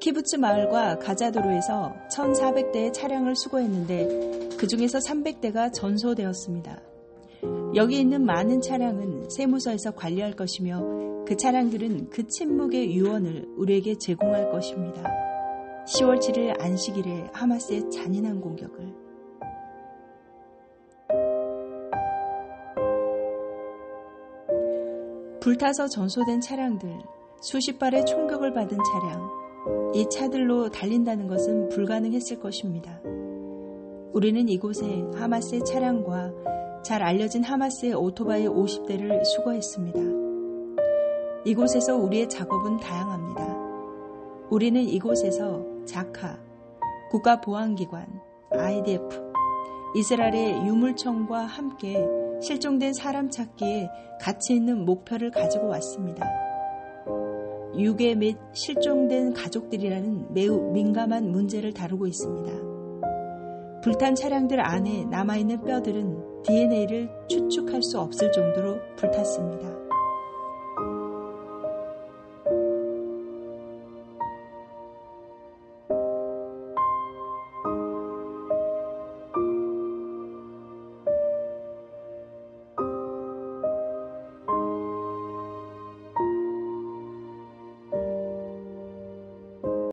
키부츠 마을과 가자도로에서 1,400대의 차량을 수거했는데 그 중에서 300대가 전소되었습니다. 여기 있는 많은 차량은 세무서에서 관리할 것이며 그 차량들은 그 침묵의 유언을 우리에게 제공할 것입니다. 10월 7일 안식일에 하마스의 잔인한 공격을 불타서 전소된 차량들, 수십 발의 총격을 받은 차량, 이 차들로 달린다는 것은 불가능했을 것입니다. 우리는 이곳에 하마스의 차량과 잘 알려진 하마스의 오토바이 50대를 수거했습니다. 이곳에서 우리의 작업은 다양합니다. 우리는 이곳에서 자카, 국가보안기관, IDF, 이스라엘의 유물청과 함께 실종된 사람 찾기에 가치 있는 목표를 가지고 왔습니다. 유괴 및 실종된 가족들이라는 매우 민감한 문제를 다루고 있습니다. 불탄 차량들 안에 남아있는 뼈들은 DNA를 추측할 수 없을 정도로 불탔습니다.